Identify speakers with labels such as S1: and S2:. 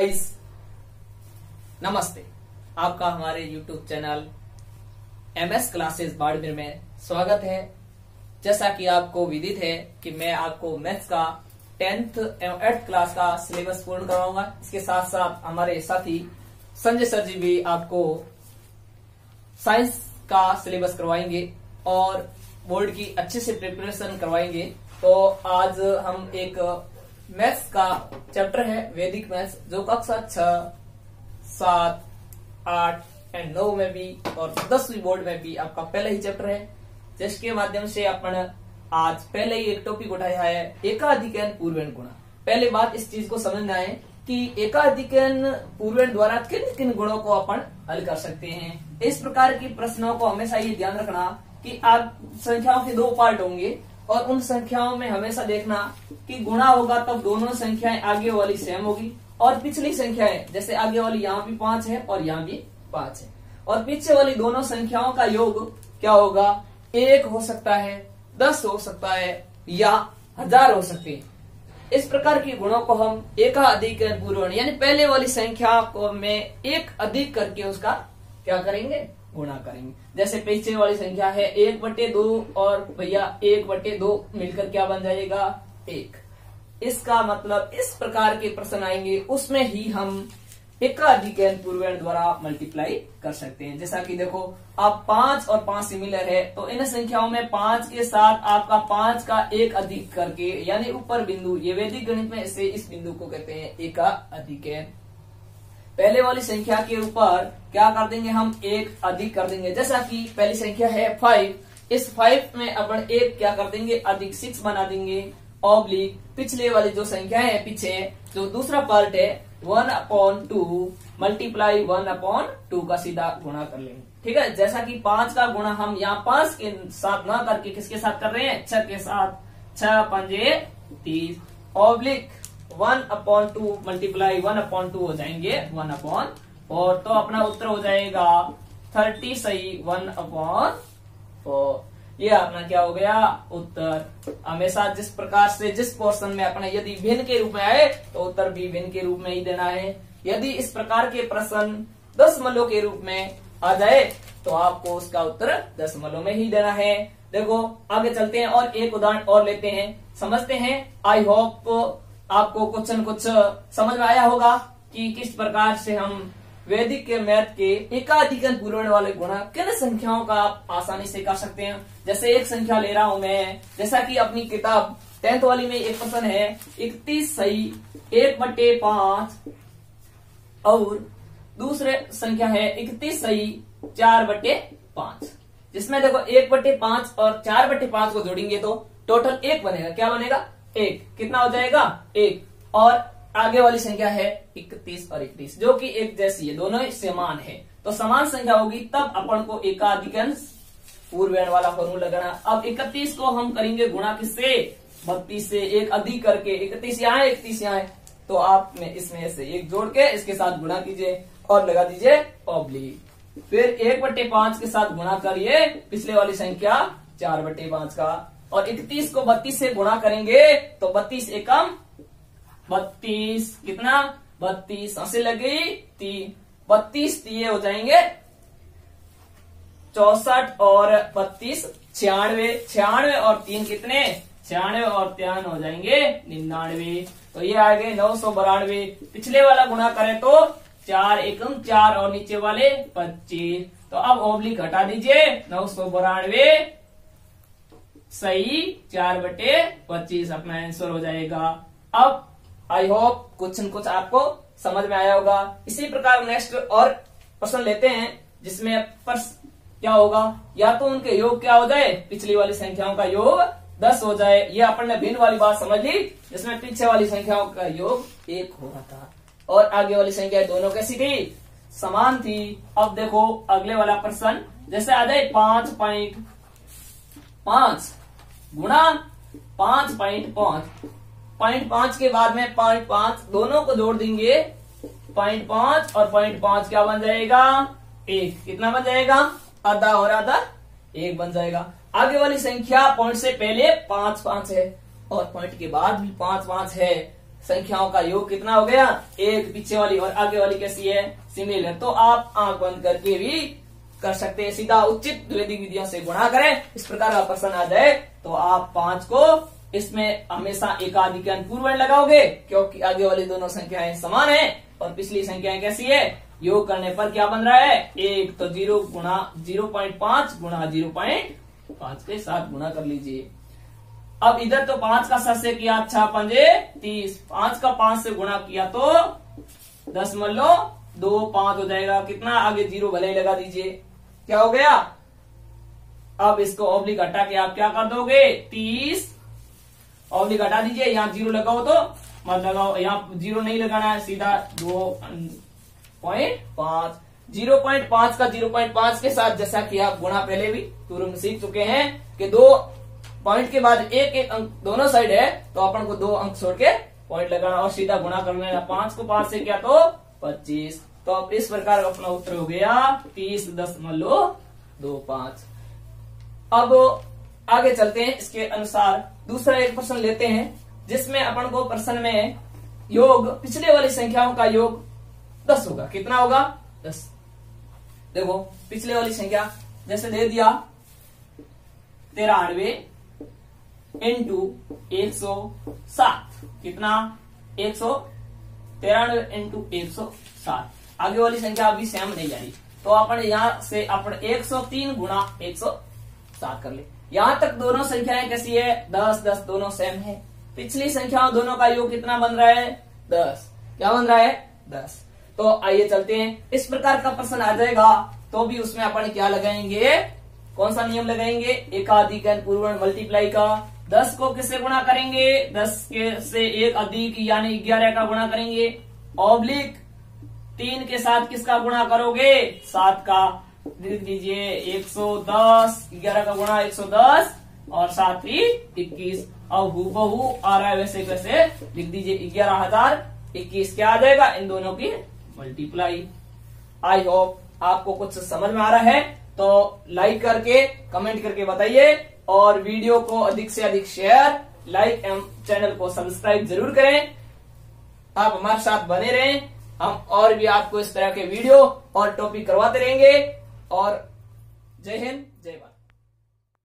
S1: Guys नमस्ते। आपका हमारे YouTube channel M S classes Barmer में स्वागत है। जैसा कि आपको विदित है कि मैं आपको मैथ्स का टेंथ एवं एट्थ क्लास का सिलेबस पूर्ण करवाऊँगा। इसके साथ साथ हमारे साथी संजय सर जी भी आपको साइंस का सिलेबस करवाएँगे और बोर्ड की अच्छे से प्रिपरेशन करवाएँगे। तो आज हम एक मैथ्स का चैप्टर है, वैदिक मैथ्स, जो कक्षा छह सात, आठ एंड नौ में भी और दसवीं बोर्ड में भी आपका पहला ही चैप्टर है। जिसके माध्यम से अपन आज पहले ही एक टॉपिक उठाया है एकाधिकन पूर्वेण गुणा। पहले बात इस चीज़ को समझना है कि एकाधिकन पूर्वेण द्वारा किन किन गुणों को अपन हल कर सकते हैं। इस प्रकार की प्रश्नों को हमेशा ये ध्यान रखना कि आप संख्याओं के दो पार्ट होंगे। और उन संख्याओं में हमेशा देखना कि गुणा होगा तब दोनों संख्याएँ आगे वाली सेम होगी। और पिछली संख्याएँ, जैसे आगे वाली यहाँ भी पाँच है और यहाँ भी पाँच है। और पीछे वाली दोनों संख्याओं का योग क्या होगा? एक हो सकता है, दस हो सकता है या हज़ार हो सकती है। इस प्रकार की गुणों को हम एका अधिक पूर्वण, यानी पहले वाली संख्या को में एक अधिक करके उसका क्या करेंगे? गुणा करेंगे। जैसे पीछे वाली संख्या है एक बटे दो और भैया एक बटे दो मिलकर क्या बन जाएगा? एक। इसका मतलब इस प्रकार के प्रश्न आएँगे, उसमें ही हम एकाधिकरण पूर्वेण द्वारा मल्टीप्लाई कर सकते हैं। जैसा कि देखो, आप पाँच और पाँच सिमिलर है तो इन संख्याओं में पाँच के साथ आपका पाँच का एक अधिक करके, यानी ऊपर बिंदु, ये वैदिक गणित में से इस बिंदु को कहते हैं एका अधिकरण पहले वाली संख्या के ऊपर क्या कर देंगे हम? एक अधिक कर देंगे। जैसा कि पहली संख्या है फाइव इस फाइव में अपन एक क्या कर देंगे? अधिक सिक्स बना देंगे। ऑब्लिक पिछले वाली जो संख्या है, पीछे, जो दूसरा पार्ट है one upon two multiply one upon two का सीधा गुणा कर लेंगे। ठीक है? जैसा कि पाँच का गुणा हम यहाँ पाँच के साथ ना करके किसके साथ कर रहे हैं? छह के साथ। छह पंजे तीस। Oblique one upon two multiply one upon two हो जाएँगे वन अपॉन फोर तो अपना उत्तर हो जाएगा थर्टी सही वन अपॉन फोर। ये अपना क्या हो गया? उत्तर। हमेशा जिस प्रकार से जिस पोर्शन में अपना यदि भिन्न के रूप में आए तो उत्तर भी भिन्न के रूप में ही देना है। यदि इस प्रकार के प्रश्न दशमलव के रूप में आ जाए तो आपको उसका उत्तर दशमलव में ही देना है। देखो, आगे चलते हैं और एक उदाहरण और लेते हैं। समझते हैं? आई होप आपको कुछ न कुछ समझ में आया होगा कि किस प्रकार से हम वैदिक के मैथ के एकाधिकन पूर्ण वाले गुणा किन संख्याओं का आप आसानी से कर सकते हैं? जैसे एक संख्या ले रहा हूँ मैं, जैसा कि अपनी किताब टेंथ वाली में एक प्रश्न है, इकतीस सही, एक बटे पाँच, और दूसरे संख्या है इकतीस सही, चार बटे पाँच। जिसमें देखो एक बटे पाँच और चार बटे पाँच को जोड़ेंगे तो टोटल एक बनेगा। क्या बनेगा? एक। कितना हो जाएगा? एक। और आगे वाली संख्या है इकतीस और इकतीस, जो कि एक जैसी है, दोनों ही समान है। तो समान संख्या होगी, तब अपन को एकाधिकंश पूर्वेण वाला फॉर्मूला लगाना। अब इकतीस को हम करेंगे गुणा किससे? बत्तीस से। एक अधिक करके इकतीस यहाँ इकतीस यहाँ है। तो आप में इसमें से एक जोड़ के इसके साथ गुणा कीजिए और लगा दीजिए ऑब्लिक फिर एक बट्टे पाँच के साथ गुणा करिए, पिछले वाली संख्या चार बट्टे पाँच का। और इकतीस को बत्तीस से गुणा करेंगे तो बत्तीस एकम बत्तीस। कितना? बत्तीस। हँसी लगी तीन। बत्तीस दिए हो जाएँगे चौसठ और बत्तीस छियानवे। छियानवे और तीन कितने? छियानवे और त्यान हो जाएँगे निन्यानवे। तो ये आ गए नौ सौ बानवे। पिछले वाला गुणा करें तो चार एकम चार और नीचे वाले पच्चीस। तो अब ओबली घटा दीजिए, नौ सौ बानवे। सही, चार बटे पच्चीस, अपना आंसर हो जाएगा। अब आई होप कुछ न कुछ आपको समझ में आया होगा। इसी प्रकार नेक्स्ट और प्रश्न लेते हैं, जिसमें क्या होगा? या तो उनके योग क्या हो जाए? पिछली वाली संख्याओं का योग दस हो जाए। ये अपन ने भिन्न वाली बात समझ ली, जिसमें पीछे वाली संख्याओं का योग एक हो रहा था। और आगे वाली संख्या दोनों कैसी थी? समान थी। अब देखो, अगले वाला प्रश्न, जैसे आ जाए, पाँच पॉइंट पाँच। गुणा पाँच पॉइंट पाँच। पॉइंट पाँच के बाद में पॉइंट पाँच दोनों को जोड़ देंगे। पॉइंट पाँच और पॉइंट पाँच क्या बन जाएगा? एक। कितना बन जाएगा? आधा और आधा एक बन जाएगा। आगे वाली संख्या पॉइंट से पहले पाँच पाँच है और पॉइंट के बाद भी पाँच पाँच है। संख्याओं का योग कितना हो गया? एक। पीछे वाली और आगे वाली कैसी है? सिमिलर। तो आप आँख बंद करके भी कर सकते हैं। सीधा उचित द्विदिक विधियों से गुणा करें। इस प्रकार का प्रश्न आ जाए तो आप पाँच को इसमें हमेशा एकाधिक पूर्व लगाओगे, क्योंकि आगे वाली दोनों संख्याएँ समान है, और पिछली संख्याएँ कैसी है? योग करने पर क्या बन रहा है? एक तो ज़ीरो गुणा ज़ीरो पॉइंट पाँच गुणा ज़ीरो पॉइंट पाँच के साथ गुणा कर लीजिए। अब इधर तो पाँच का सस्य किया अच्छा पंजे तीस। पाँच का पाँच से गुणा किया तो दस मान लो दो पाँच हो जाएगा। कितना? आगे ज़ीरो भले ही लगा दीजिए। क्या हो गया? अब इसको ऑब्लिक हटा के आप क्या कर दोगे? तीस। ऑब्लिक हटा दीजिए, यहाँ ज़ीरो लगाओ तो मत लगाओ, यहाँ ज़ीरो नहीं लगाना है, सीधा दो पॉइंट पाँच। ज़ीरो पॉइंट पाँच का ज़ीरो पॉइंट पाँच के साथ, जैसा कि आप गुणा पहले भी में सीख चुके हैं कि दो पॉइंट के बाद एक एक अंक दोनों साइड है तो अपन को दो अंक छोड़ के पॉइंट लगाना और सीधा गुणा कर लेना पाँच को पाँच से क्या तो पच्चीस। तो अब इस प्रकार अपना उत्तर हो गया तीस दशमलव दो पाँच। अब आगे चलते हैं, इसके अनुसार दूसरा एक प्रश्न लेते हैं, जिसमें अपन को प्रश्न में योग, पिछले वाली संख्याओं का योग दस होगा। कितना होगा? दस। देखो, पिछले वाली संख्या जैसे दे दिया, तेरानवे इंटू एक सौ सात। कितना? एक सौ तिरानवे इंटू एक सौ सात। आगे वाली संख्या अभी सेम नहीं रही तो अपन यहाँ से अपन एक सौ तीन गुणा एक सौ सात कर ले। यहाँ तक दोनों संख्याएँ कैसी है? दस दस दोनों सेम है। पिछली संख्याओं दोनों का योग कितना बन रहा है? दस। क्या बन रहा है? दस। तो आइए चलते हैं। इस प्रकार का प्रश्न आ जाएगा। तो भी उसमें अपन क्या लगाएँगे? कौन सा नियम लगाएँगे? एकाधिक पूर्व मल्टीप्लाई का। दस को किससे गुणा करेंगे? दस के से एक अधिक, यानी ग्यारह का गुणा करेंगे। ऑब्लिक तीन के साथ किसका गुणा करोगे? सात का। लिख दीजिए एक सौ दस, ग्यारह का गुणा एक सौ दस, और सात ही इक्कीस। अब बहु आ रहा है वैसे वैसे। लिख दीजिए ग्यारह हज़ार। इक्कीस क्या आ जाएगा? इन दोनों की मल्टीप्लाई आई होप आपको कुछ समझ में आ रहा है। तो लाइक करके कमेंट करके बताइए। और वीडियो को अधिक से अधिक शेयर लाइक एवं चैनल को सब्सक्राइब ज़रूर करें। आप हमारे साथ बने रहें। हम और भी आपको इस तरह के वीडियो और टॉपिक करवाते रहेंगे और जय हिंद, जय भारत।